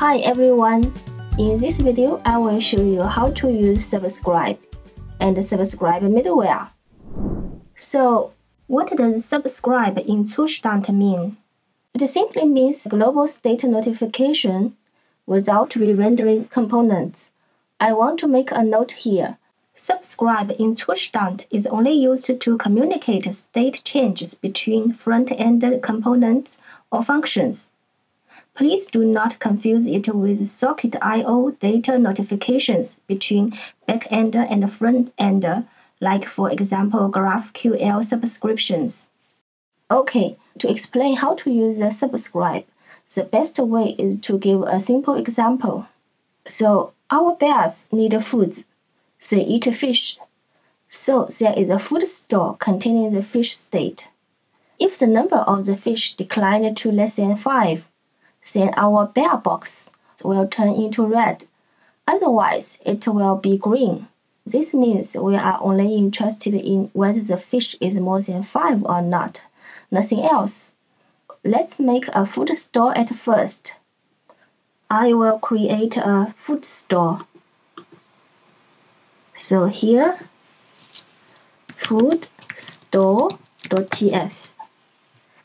Hi everyone! In this video, I will show you how to use subscribe and subscribe middleware. So, what does subscribe in Zustand mean? It simply means global state notification without re-rendering components. I want to make a note here. Subscribe in Zustand is only used to communicate state changes between front-end components or functions. Please do not confuse it with socket I.O. data notifications between back-end and front-end, like for example GraphQL subscriptions. Okay, to explain how to use the subscribe, the best way is to give a simple example. So, our bears need food. They eat fish. So, there is a food store containing the fish state. If the number of the fish declined to less than 5, then our bear box will turn into red. Otherwise, it will be green. This means we are only interested in whether the fish is more than 5 or not, nothing else. Let's make a food store at first. I will create a food store. So here, food store.ts.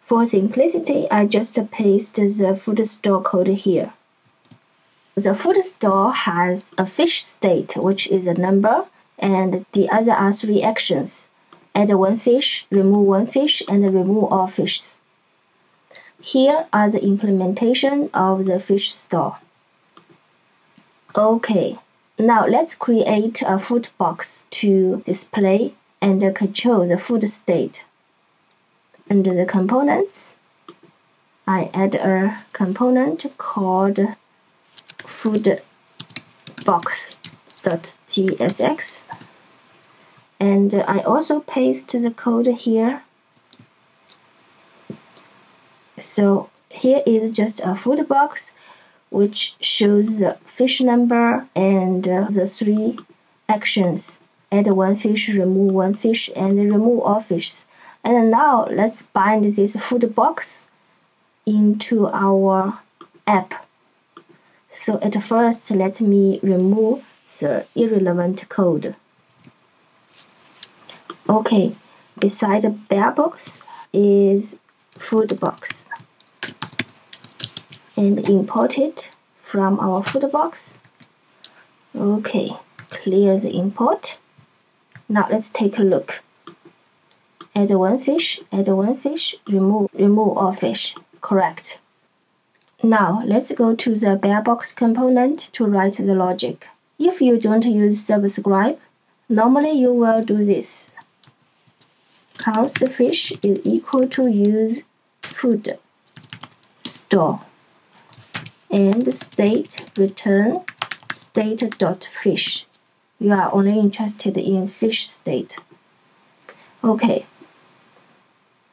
For simplicity, I just paste the food store code here. The food store has a fish state, which is a number, and the other are three actions. Add one fish, remove one fish, and remove all fishes. Here are the implementation of the fish store. Okay, now let's create a food box to display and control the food state. Under the components, I add a component called foodbox.tsx and I also paste the code here. So here is just a food box which shows the fish number and uh, the three actions add one fish, remove one fish, and remove all fishes. And now let's bind this food box into our app. So at first, let me remove the irrelevant code. Okay, beside the bear box is food box. And import it from our food box. Okay, clear the import. Now let's take a look add one fish, add one fish, remove, remove all fish. Correct. Now let's go to the bear box component to write the logic. If you don't use subscribe, normally you will do this. Const fish is equal to use food store and state return state dot fish. You are only interested in fish state. Okay,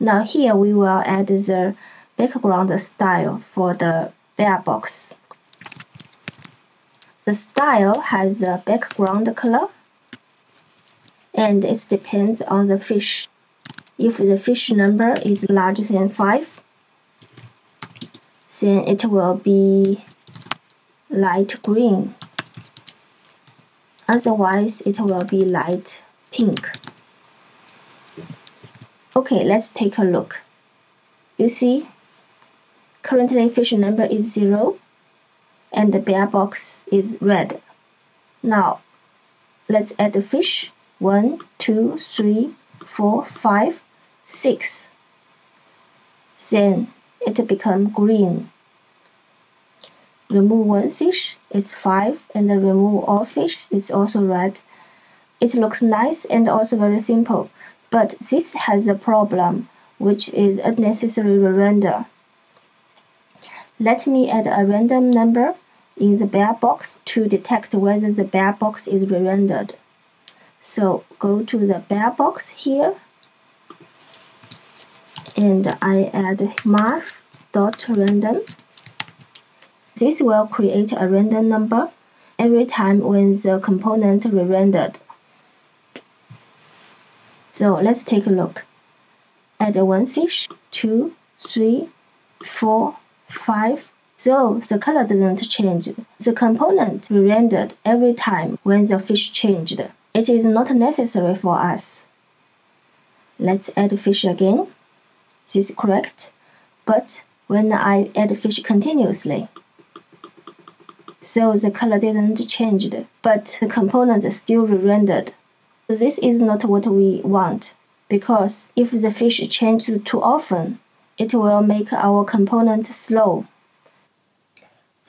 now here we will add the background style for the bear box. The style has a background color and it depends on the fish. If the fish number is larger than 5, then it will be light green. Otherwise, it will be light pink. Okay, let's take a look. You see, currently fish number is 0 and the bear box is red. Now, let's add the fish. 1, 2, 3, 4, 5, 6. Then it become green. Remove one fish, it's 5, and remove all fish, it's also red. It looks nice and also very simple. But this has a problem, which is unnecessary render. Let me add a random number in the bear box to detect whether the bear box is re-rendered. So go to the bear box here and I add math.random. This will create a random number every time when the component re-rendered. So let's take a look. Add one fish, two, three, four, five, So the color doesn't change. The component rendered every time when the fish changed. It is not necessary for us. Let's add fish again. This is correct. But when I add fish continuously, so the color didn't change, but the component still rendered. This is not what we want, because if the fish changes too often, it will make our component slow.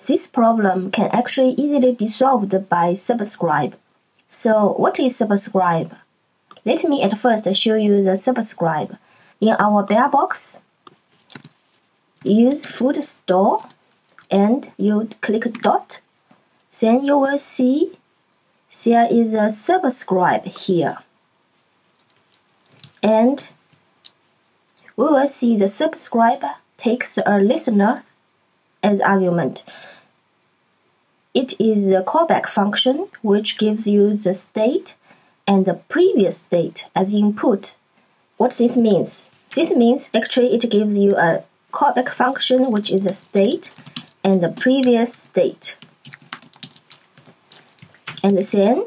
This problem can actually easily be solved by subscribe. So what is subscribe? Let me at first show you the subscribe. In our bear box, use food store and you click dot, then you will see there is a subscribe here. And we will see the subscriber takes a listener as argument. It is a callback function which gives you the state and the previous state as input. What this means? This means actually it gives you a callback function which is a state and the previous state. And then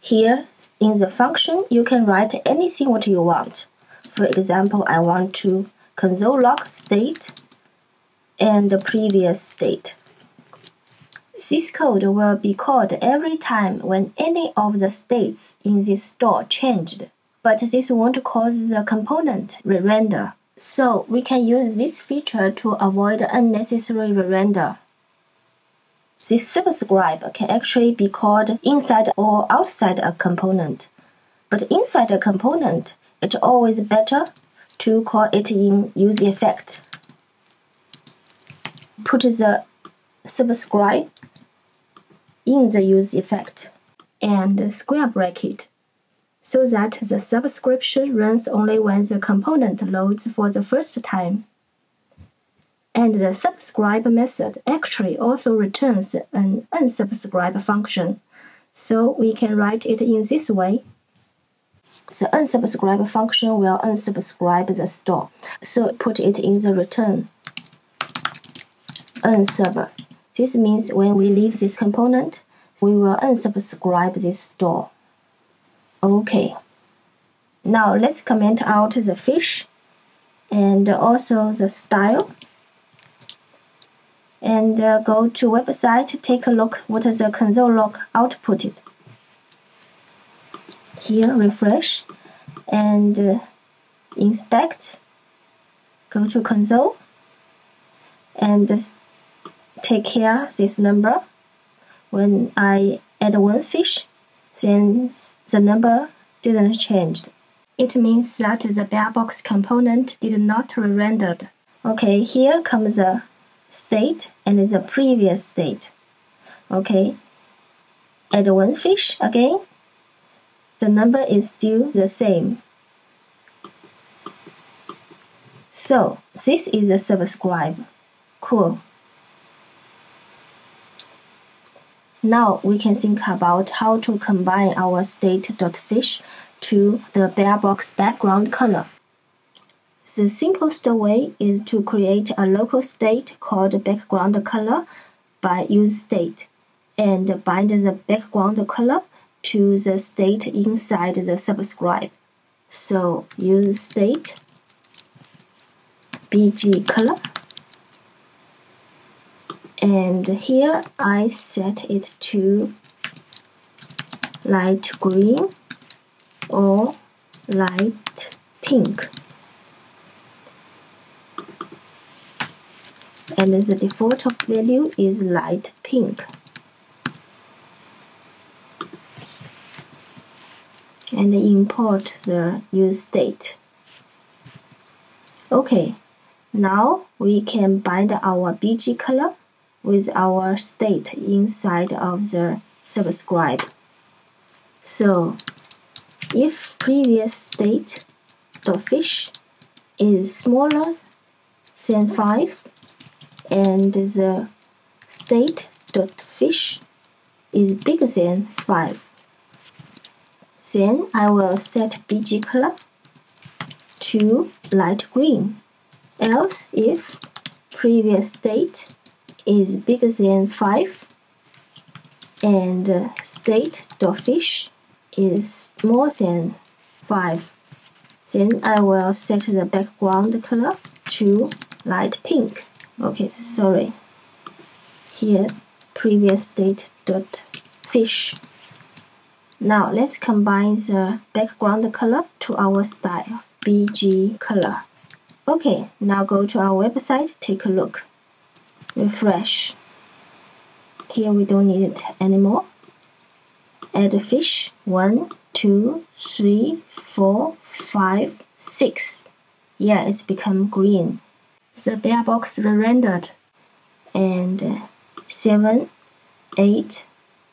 here in the function you can write anything what you want. For example, I want to console log state and the previous state. This code will be called every time when any of the states in this store changed, but this won't cause the component re-render. So we can use this feature to avoid unnecessary re-render. This subscribe can actually be called inside or outside a component. But inside a component, it's always better to call it in use effect. Put the subscribe in the use effect and square bracket so that the subscription runs only when the component loads for the first time. And the subscribe method actually also returns an unsubscribe function, so we can write it in this way. The unsubscribe function will unsubscribe the store, so put it in the return unsub. This means when we leave this component, we will unsubscribe this store. Okay. Now let's comment out the fish and also the style. And uh, go to website, take a look what is the console log outputted. Here, refresh and uh, inspect. Go to console and take care this number. When I add one fish, then the number didn't change. It means that the bear box component did not re-rendered. Okay, here comes the state and the previous state. Okay, add one fish again. The number is still the same. So this is the subscribe. Cool. Now we can think about how to combine our state.fish to the bear box background color. The simplest way is to create a local state called background color by use state and bind the background color to the state inside the subscribe. So use state bg color and here I set it to light green or light pink and the default value is light pink and import the use state okay now we can bind our BG color with our state inside of the subscribe. So if previous state dot fish is smaller than 5 and the state dot fish is bigger than 5 then I will set BG color to light green. Else if previous state is bigger than 5 and uh, state dot fish is more than 5 then I will set the background color to light pink okay sorry. Here previous state dot fish. Now let's combine the background color to our style bg color. Okay now go to our website take a look. Refresh. Here we don't need it anymore. Add a fish. One two three four five six. Yeah it's become green the bear box rendered. And uh, seven eight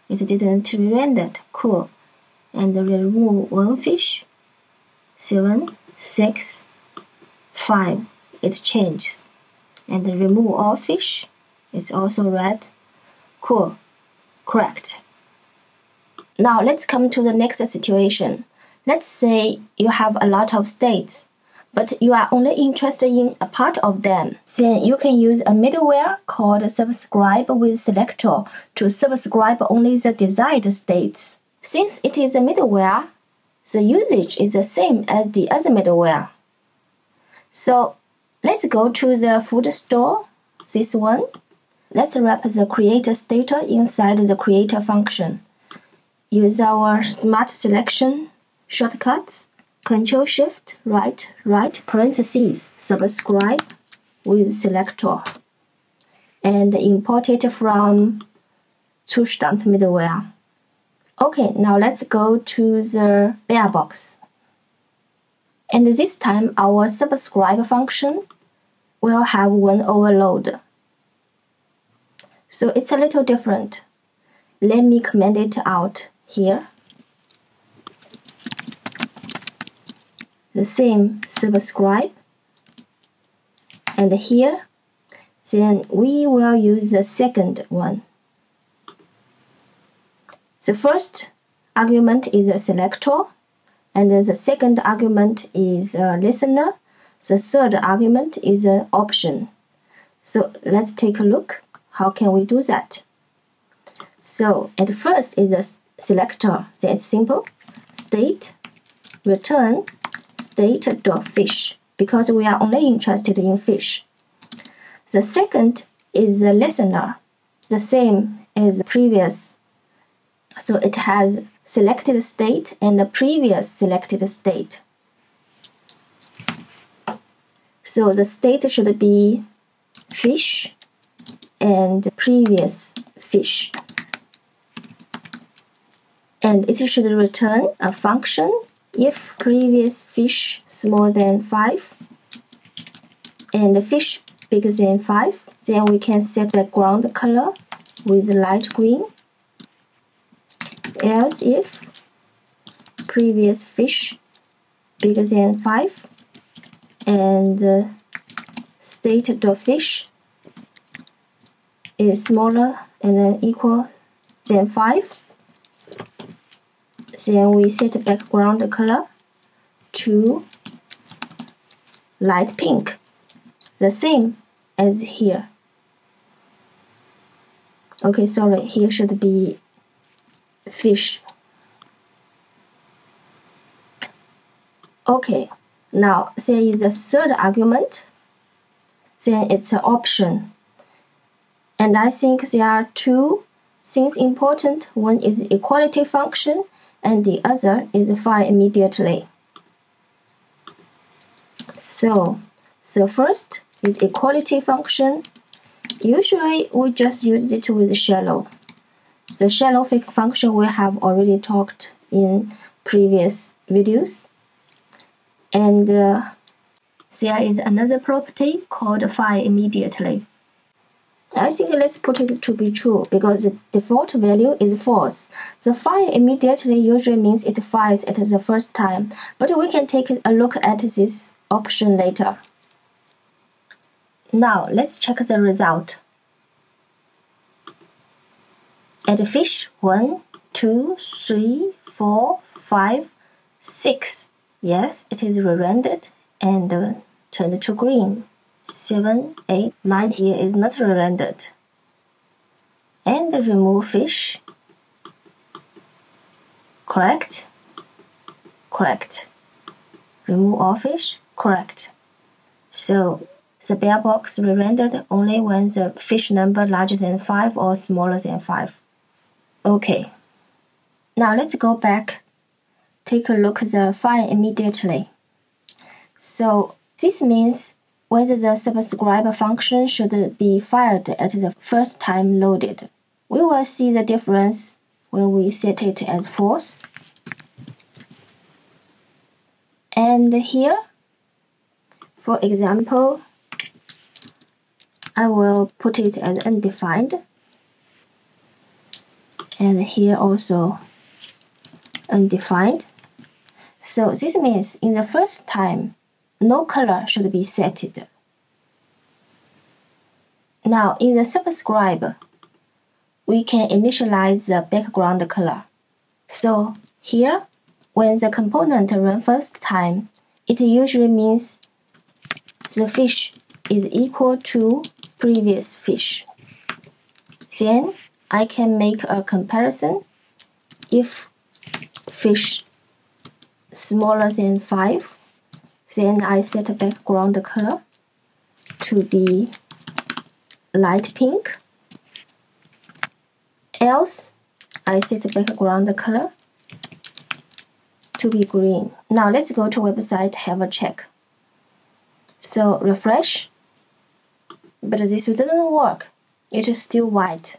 it didn't rendered. Cool. And remove one fish seven six five. It changes and remove all fish. It's also red. Cool. Correct. Now let's come to the next situation. Let's say you have a lot of states but you are only interested in a part of them, then you can use a middleware called subscribe with selector to subscribe only the desired states. Since it is a middleware, the usage is the same as the other middleware. So let's go to the food store, this one. Let's wrap the creator data inside the creator function. Use our smart selection shortcuts Control Shift right right parentheses subscribe with selector and import it from Zustand middleware. Okay, now let's go to the bear box. And this time our subscribe function will have one overload. So it's a little different. Let me comment it out here. The same subscribe and here then we will use the second one. The first argument is a selector and the second argument is a listener. The third argument is an option. So let's take a look. How can we do that? So at first is a selector. That's simple. State return state.fish because we are only interested in fish. The second is the listener, the same as previous. So it has selected state and the previous selected state. So the state should be fish and previous fish. And it should return a function if previous fish smaller than 5 and the fish bigger than 5, then we can set the background color with light green. Else if previous fish bigger than 5 and uh, state the fish is smaller and equal than 5 then we set background color to light pink, the same as here. Okay, sorry, here should be fish. Okay, now there is a third argument, then it's an option. And I think there are two things important. One is equality function and the other is fire immediately. So the first is equality function. Usually we just use it with shallow. The shallow function we have already talked in previous videos. And uh, there is another property called fire immediately. I think let's put it to be true because the default value is false. The fire immediately usually means it fires at the first time, but we can take a look at this option later. Now let's check the result. Add fish 1, 2, 3, 4, 5, 6. Yes, it is re-rendered and uh, turned to green. 7, 8, 9 here is not rendered. and remove fish. Correct. Correct. Remove all fish. Correct. So the bear box re-rendered only when the fish number larger than 5 or smaller than 5. Okay. Now let's go back. Take a look at the fire immediately. So this means whether the subscribe function should be fired at the first time loaded. We will see the difference when we set it as false. And here, for example, I will put it as undefined. And here also undefined. So this means in the first time, no color should be setted. Now in the subscribe, we can initialize the background color. So here, when the component run first time, it usually means the fish is equal to previous fish. Then I can make a comparison. If fish smaller than 5, then I set background color to be light pink. Else, I set the background color to be green. Now let's go to website have a check. So refresh, but this didn't work. It is still white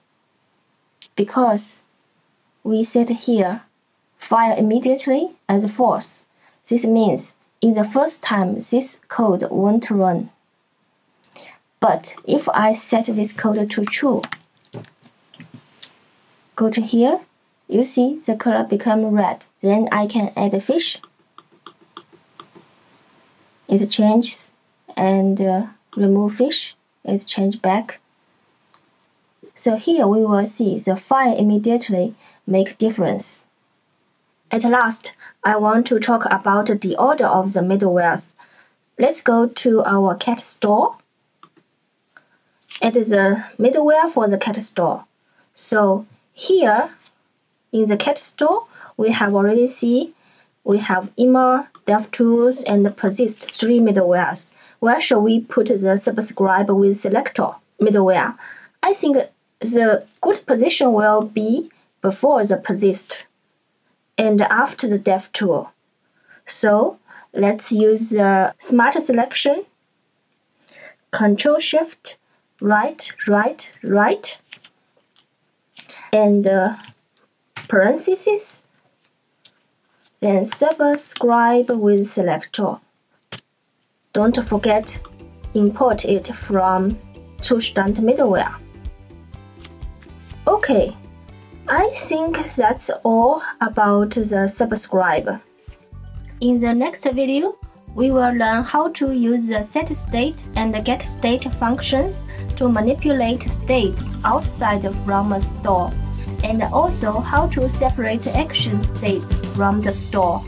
because we set here fire immediately as false. This means in the first time this code won't run. But if I set this code to true, go to here, you see the color become red. Then I can add a fish. It changes and uh, remove fish. It change back. So here we will see the fire immediately make difference. At last, I want to talk about the order of the middlewares. Let's go to our cat store. It is a middleware for the cat store. So here in the cat store, we have already see we have Immer, DevTools, and Persist three middlewares. Where shall we put the subscribe with selector middleware? I think the good position will be before the persist and after the dev tool. So let's use the smart selection, control shift, right, right, right, and uh, parentheses, then subscribe with selector. Don't forget, import it from Zustand middleware. Okay, I think that's all about the subscribe. In the next video, we will learn how to use the set state and get state functions to manipulate states outside from a store, and also how to separate action states from the store.